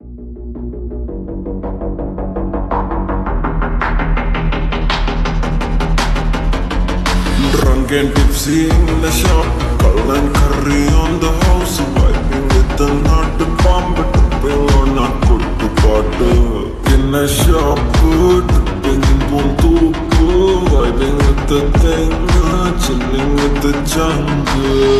Drunk and tipsy in the shop Call curry on the house Vibing with the nut bomb Tripping on a good bottle. In a shop Tripping in Puntupu Vibing with the thing Chilling with the jungle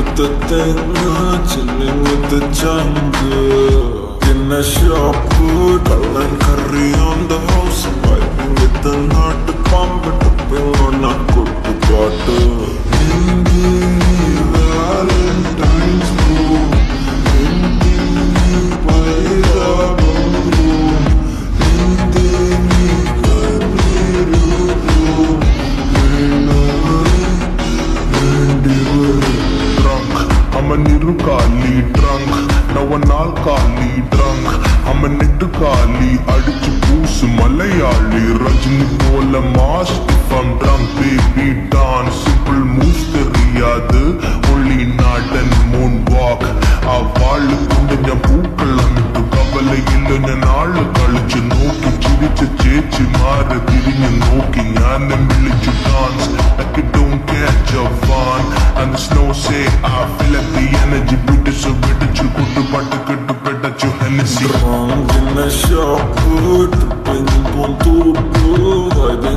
with the thing, chilling with the jungle. In a shop, dull and curry on the house, vibing with the nut pump, tripping on a பண்ணிட்டு காலி அடிச்சு பூசு மலையாளி ரஜினி போல mast from drum baby don simple moves தெரியாது. ஒளி நாடன் Moon walk அவ்வாழு கொண்டு ஞான் பூக்கள் அமைத்து கவலை இல்லை நாள் கழிச்சு நோக்கி சிரிச்சு சேச்சு மாற திரிஞ்சு நோக்கி ஞானம் விழிச்சு dance like don't catch a fun and the snow say I feel like the energy beauty so good that you go to Messi I'm gonna shot put Been born to blue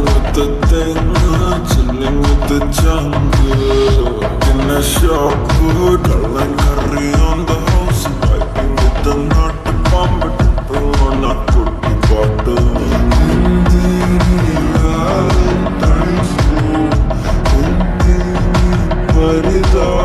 with the danger Chilling with the jungle Gonna shot put Darling carry on the house Piping with the nut Bomb tipping on a cookie bottle Valentine's Day Valentine's Day